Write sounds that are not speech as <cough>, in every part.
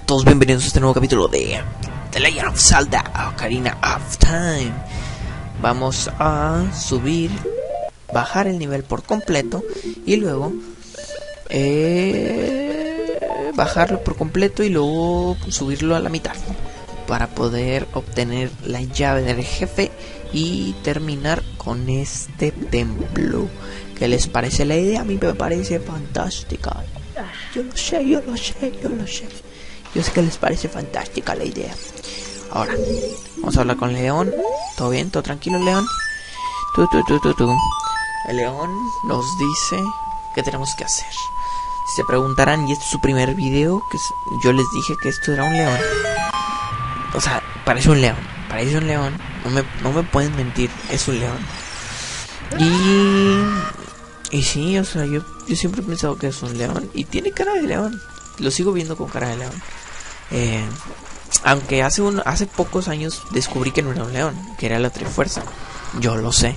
Todos bienvenidos a este nuevo capítulo de The Legend of Zelda Ocarina of Time. Vamos a subir, bajar el nivel por completo y luego eh, bajarlo por completo y luego subirlo a la mitad para poder obtener la llave del jefe y terminar con este templo. ¿Qué les parece la idea? A mí me parece fantástica. Yo lo sé, yo lo sé, yo lo sé. Yo sé que les parece fantástica la idea. Ahora, vamos a hablar con León. ¿Todo bien? ¿Todo tranquilo, León? Tu, tu, tu, tu, tu. El León nos dice qué tenemos que hacer. Si se preguntarán, y este es su primer video, que yo les dije que esto era un león. O sea, parece un león. Parece un león. No me, no me pueden mentir, es un león. Y. Y sí, o sea, yo, yo siempre he pensado que es un león. Y tiene cara de león. Lo sigo viendo con cara de león. Eh, aunque hace, hace pocos años descubrí que no era un león, que era la Trifuerza. Yo lo sé.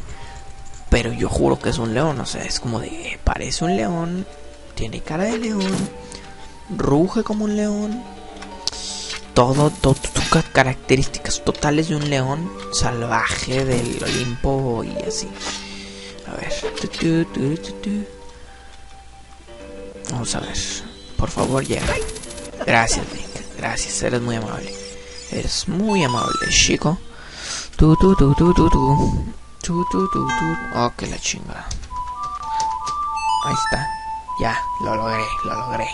Pero yo juro que es un león. O sea, es como de. eh, Parece un león. Tiene cara de león. Ruge como un león. Todo, ca- características totales de un león salvaje del Olimpo y así. A ver. Vamos a ver. Por favor, llega. Gracias, Link. Gracias, eres muy amable. Eres muy amable, chico. Tu, tu, tu, tu, tu, tu. Tu, tu, tu, tu. Oh, que la chinga. Ahí está. Ya, lo logré, lo logré.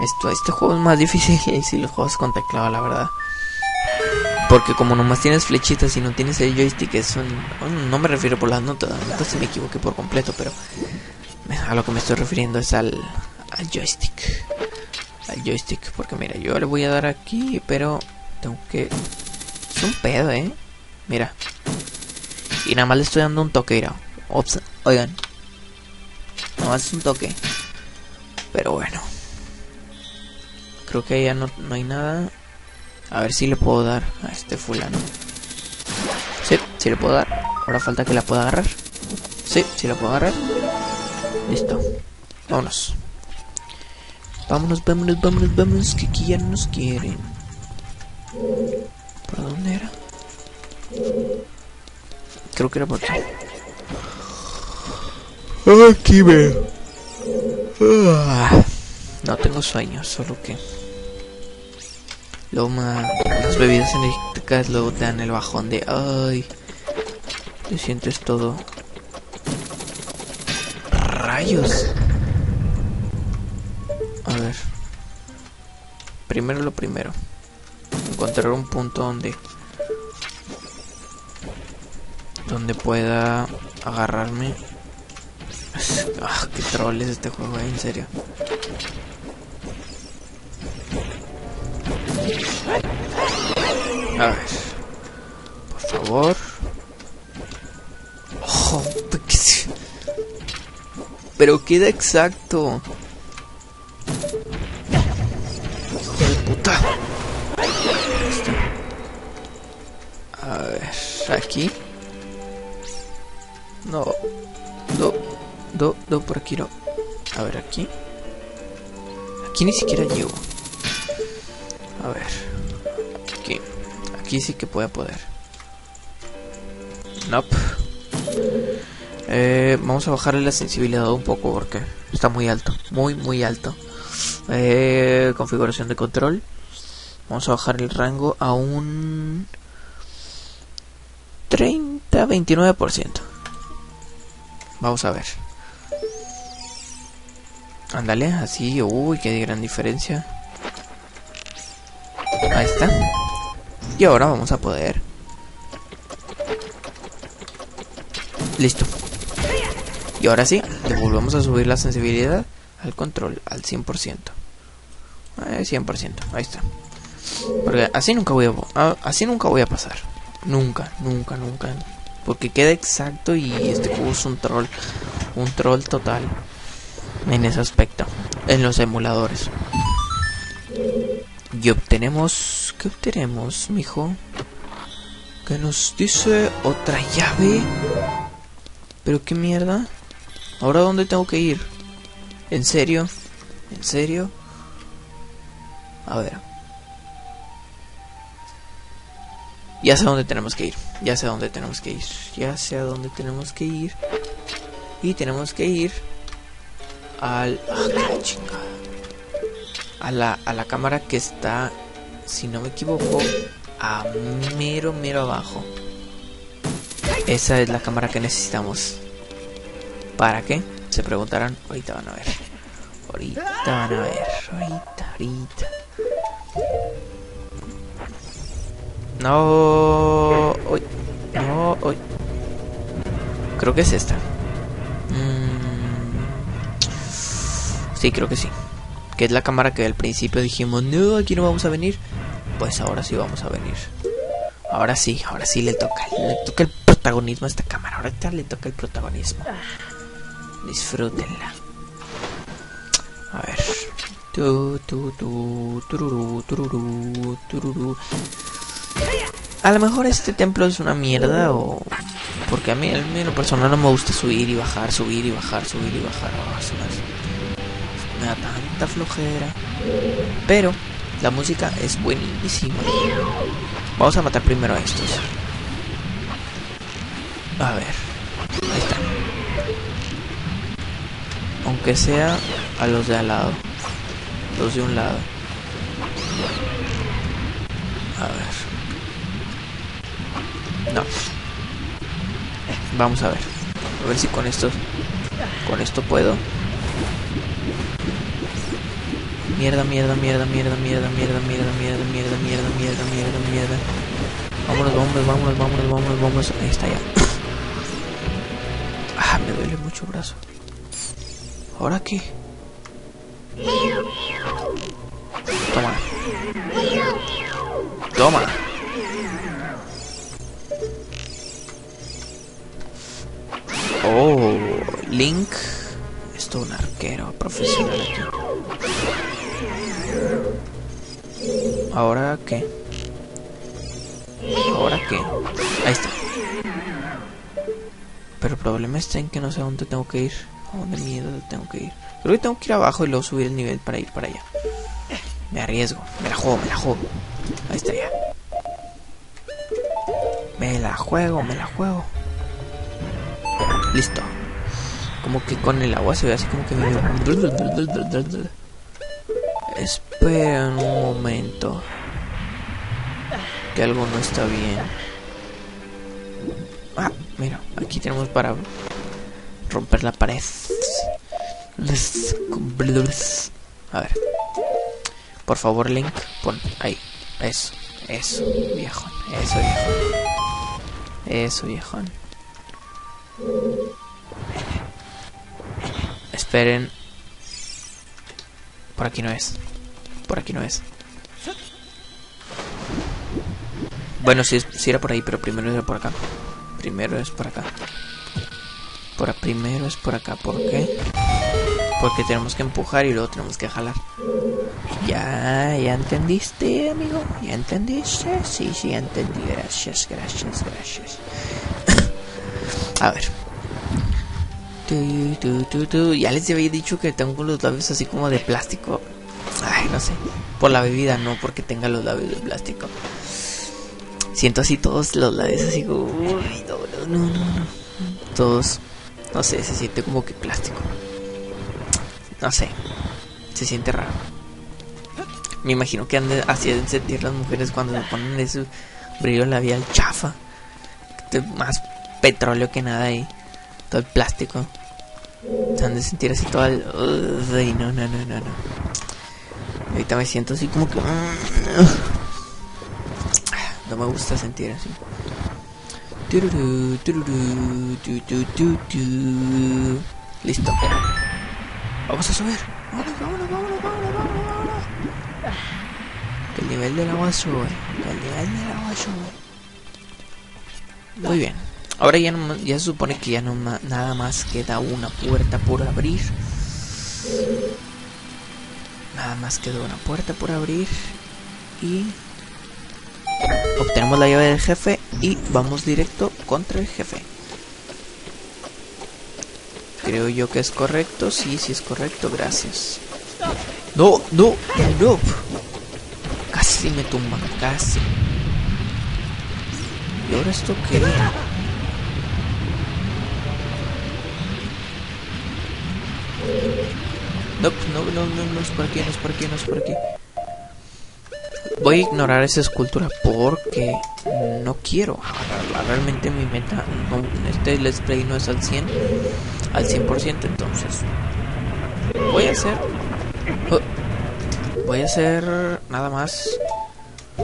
Esto, este juego es más difícil si lo juegas con teclado, la verdad. Porque como nomás tienes flechitas y no tienes el joystick, es un... No me refiero por las notas, las notas sí me equivoqué por completo, pero... A lo que me estoy refiriendo es al joystick. Al joystick, porque mira, yo le voy a dar aquí, pero tengo que... Es un pedo, ¿eh? Mira. Y nada más le estoy dando un toque, mira. Ops, oigan. Nada más es un toque. Pero bueno. Creo que ya no, no hay nada. A ver si le puedo dar a este fulano. Sí, sí le puedo dar. Ahora falta que la pueda agarrar. Sí, sí la puedo agarrar. Listo. Vámonos. Vámonos, vámonos, vámonos, vámonos. Que aquí ya no nos quieren. ¿Por dónde era? Creo que era por aquí. Aquí veo. Ah, No tengo sueño, solo que. Luego ma- las bebidas energéticas luego te dan el bajón de. Ay. Te sientes todo. Rayos. A ver. Primero lo primero. Encontrar un punto donde. Donde pueda agarrarme. <laughs> Ah, qué troll es este juego, eh, en serio. A ver. Por favor. Oh. <laughs> Pero queda exacto. Aquí. No. No. No, no, por aquí no. A ver, aquí. Aquí ni siquiera llego. A ver. Aquí. Aquí sí que puede poder. Nope. Eh, vamos a bajarle la sensibilidad un poco porque está muy alto. Muy, muy alto. Eh, configuración de control. Vamos a bajar el rango a un 30-29%. Vamos a ver. Ándale, así. Uy, qué gran diferencia. Ahí está. Y ahora vamos a poder. Listo. Y ahora sí, le volvemos a subir la sensibilidad al control al 100%. Eh, 100%, ahí está. Porque así nunca voy a a- así nunca voy a pasar. Nunca, nunca, nunca. Porque queda exacto y este juego es un troll, un troll total en ese aspecto en los emuladores. Y obtenemos, ¿qué obtenemos, mijo? Que nos dice otra llave. Pero qué mierda. ¿Ahora dónde tengo que ir? ¿En serio? ¿En serio? A ver. Ya sé a dónde tenemos que ir. Ya sé a dónde tenemos que ir. Ya sé a dónde tenemos que ir. Y tenemos que ir al... Ah, chingada. A la, a la cámara que está, si no me equivoco, a mero, mero abajo. Esa es la cámara que necesitamos. ¿Para qué? Se preguntarán. Ahorita van a ver. Ahorita van a ver. Ahorita, ahorita. No. Uy. No. Uy. Creo que es esta. Mm. Sí, creo que sí. Que es la cámara que al principio dijimos, no, aquí no vamos a venir. Pues ahora sí vamos a venir. Ahora sí, ahora sí le toca. Le toca el protagonismo a esta cámara. Ahorita le toca el protagonismo. Disfrútenla. A ver. Tu, tu, tu, tururú, tururú, tururú. A lo mejor este templo es una mierda o... Porque a mí, a mí en lo personal no me gusta subir y bajar, subir y bajar, subir y bajar. Me da tanta flojera. Pero la música es buenísima. Vamos a matar primero a estos. A ver. Ahí está. Aunque sea a los de al lado. Los de un lado. A ver. No. Vamos a ver. A ver si con esto... Con esto puedo. Mierda, mierda, mierda, mierda, mierda, mierda, mierda, mierda, mierda, mierda, mierda, mierda, mierda. Vámonos, vámonos, vámonos, vámonos, vámonos, vámonos. Ahí está ya. Ah, me duele mucho brazo. ¿Ahora qué? Toma. Toma. Oh, Link. Es todo un arquero profesional aquí. ¿Ahora qué? ¿Ahora qué? Ahí está. Pero el problema está en que no sé a dónde tengo que ir. ¿A dónde mierda tengo que ir? Creo que tengo que ir abajo y luego subir el nivel para ir para allá. Me arriesgo. Me la juego, me la juego. Ahí está ya. Me la juego, me la juego. Listo. Como que con el agua se ve así como que medio... Espera un momento. Que algo no está bien. Ah, mira, aquí tenemos para romper la pared. A ver. Por favor, Link, pon ahí. Eso, eso, viejo. Eso, viejo. Eso, viejo. Esperen. Por aquí no es. Por aquí no es. Bueno, si, si era por ahí, pero primero era por acá. Primero es por acá. Por primero es por acá. ¿Por qué? Porque tenemos que empujar y luego tenemos que jalar. ¿Ya, ya entendiste, amigo? ¿Ya entendiste? Sí, sí, entendí. Gracias, gracias, gracias. <coughs> A ver. Ya les había dicho que tengo los labios así como de plástico. Ay, no sé. Por la bebida, no porque tenga los labios de plástico. Siento así todos los labios así como... Todos... No sé, se siente como que plástico. No sé. Se siente raro. Me imagino que han de, así de sentir las mujeres cuando se ponen ese brillo labial chafa. Más petróleo que nada ahí. El plástico. Se de sentir así todo el... Uy, no, no, no, no, no. Ahorita me siento así como que... No me gusta sentir así. Listo. Vamos a subir. Vámonos, vámonos, vámonos, vámonos, vámonos. Que el nivel del agua sube. Que el nivel del agua sube. Muy bien. Ahora ya, no, ya se supone que ya no nada más queda una puerta por abrir. Nada más queda una puerta por abrir. Y obtenemos la llave del jefe y vamos directo contra el jefe. Creo yo que es correcto. Sí, sí es correcto. Gracias. No, no, no. casi me tumban, casi. ¿Y ahora esto qué? No, no, no, no, no es por aquí, no es por aquí, no es por aquí. Voy a ignorar esa escultura porque no quiero. Realmente mi meta, este let's play no es al 100, al 100%, entonces voy a hacer, oh, voy a hacer nada más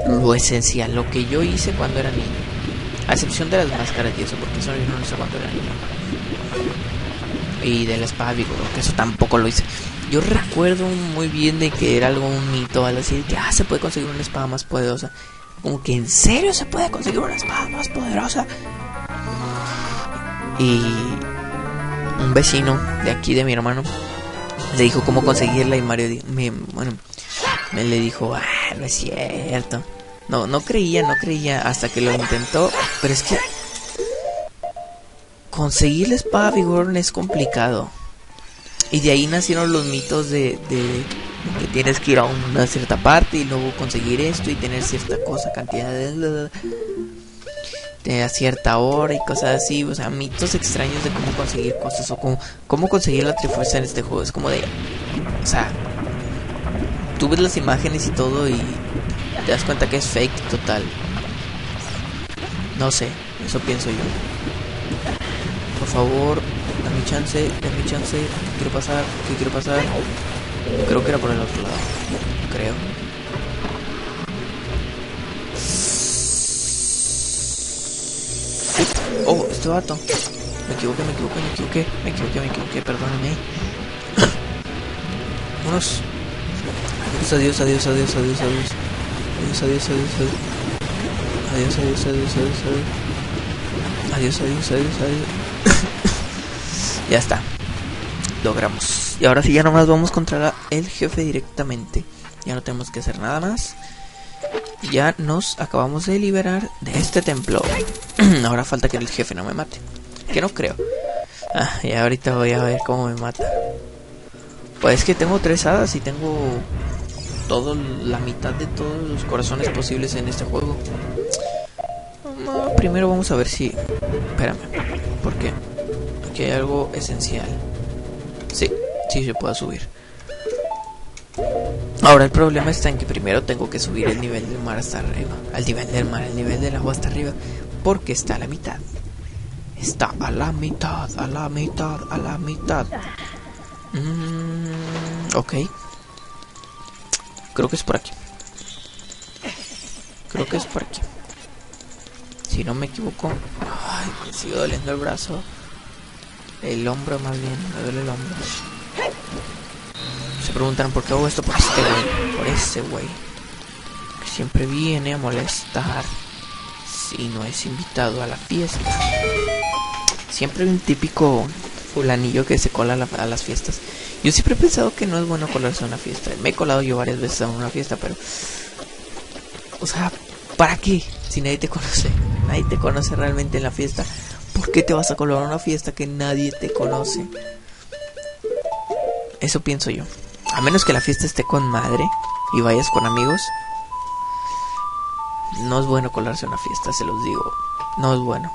lo esencial, lo que yo hice cuando era niño. A excepción de las máscaras y eso, porque eso yo no sé cuando era niño. Y de la espada vigor, que eso tampoco lo hice. Yo recuerdo muy bien de que era algo un mito, al decir que ah, se puede conseguir una espada más poderosa. Como que en serio se puede conseguir una espada más poderosa. Y un vecino de aquí de mi hermano le dijo cómo conseguirla y Mario me, bueno, me le dijo, ah, no es cierto. No, no creía, no creía hasta que lo intentó, pero es que conseguir la espada vigor es complicado. Y de ahí nacieron los mitos de, de, que tienes que ir a una cierta parte y luego conseguir esto y tener cierta cosa, cantidad de... a cierta hora y cosas así, o sea, mitos extraños de cómo conseguir cosas o cómo, cómo conseguir la trifuerza en este juego. Es como de, o sea, tú ves las imágenes y todo y te das cuenta que es fake total. No sé, eso pienso yo. Por favor, Dame chance, dame chance. ¿Qué quiero pasar? ¿Qué quiero pasar? Creo que era por el otro lado. Creo. Oh, este vato. Me equivoqué, me equivoqué, me equivoqué. Me equivoqué, me equivoqué, perdónenme. <coughs> Vámonos. Adiós, adiós, adiós, adiós, adiós. Adiós, adiós, adiós, adiós. Adiós, adiós, adiós, adiós, adiós. Adiós, adiós, adiós, adiós. <coughs> Ya está. Logramos. Y ahora sí ya nomás vamos contra el jefe directamente. Ya no tenemos que hacer nada más. Ya nos acabamos de liberar de este templo. <clears throat> ahora falta que el jefe no me mate. Que no creo. Ah, y ahorita voy a ver cómo me mata. Pues es que tengo tres hadas y tengo todo la mitad de todos los corazones posibles en este juego. primero vamos a ver si... Espérame. ¿Por qué? Que hay algo esencial. Sí, sí se puede subir. Ahora el problema está en que primero tengo que subir el nivel del mar hasta arriba. Al nivel del mar, el nivel del agua hasta arriba. Porque está a la mitad. Está a la mitad, a la mitad, a la mitad. Mm, ok. Creo que es por aquí. Creo que es por aquí. Si no me equivoco. Ay, me sigue doliendo el brazo. El hombro más bien, me duele el hombro. Se preguntan por qué hago esto por este güey. Por ese güey. Que siempre viene a molestar. Si no es invitado a la fiesta. Siempre hay un típico fulanillo que se cola a, las fiestas. Yo siempre he pensado que no es bueno colarse a una fiesta. Me he colado yo varias veces a una fiesta, pero... O sea, ¿para qué? Si nadie te conoce. Nadie te conoce realmente en la fiesta. ¿Por qué te vas a colar una fiesta que nadie te conoce? Eso pienso yo. A menos que la fiesta esté con madre y vayas con amigos. No es bueno colarse a una fiesta, se los digo. No es bueno.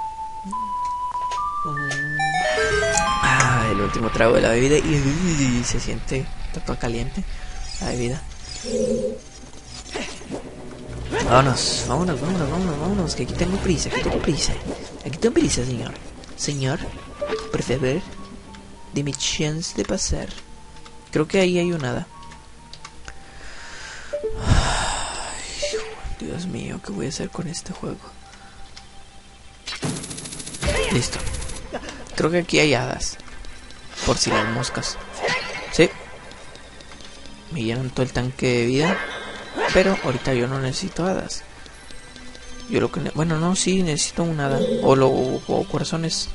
Ah, el último trago de la bebida y, se siente todo caliente la bebida. Vámonos, vámonos, vámonos, vámonos, vámonos, que aquí tengo prisa, aquí tengo prisa. Aquí tengo prisa, señor. Señor, por favor, mi chance de pasar. Creo que ahí hay un hada. Dios mío, ¿qué voy a hacer con este juego? Listo. Creo que aquí hay hadas. Por si las moscas. Sí. Me llenan todo el tanque de vida. Pero ahorita yo no necesito hadas. Yo lo que... Bueno, no, sí, necesito un hada. O, lo, o corazones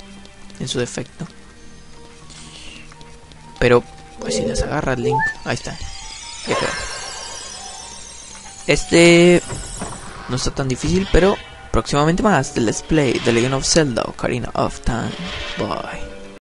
en su defecto. Pero, pues si les agarra el link... Ahí está. Este... No está tan difícil, pero próximamente más de Let's Play The Legend of Zelda Ocarina of Time. Bye.